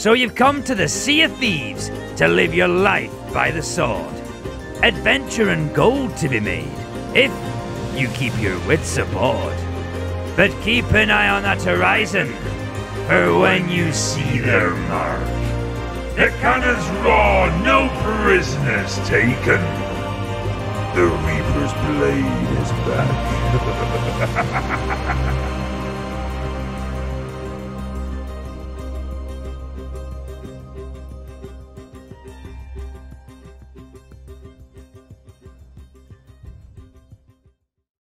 So you've come to the Sea of Thieves to live your life by the sword. Adventure and gold to be made, if you keep your wits aboard. But keep an eye on that horizon, for when you see their mark, The cannons roar, no prisoners taken. The Reaper's blade is back.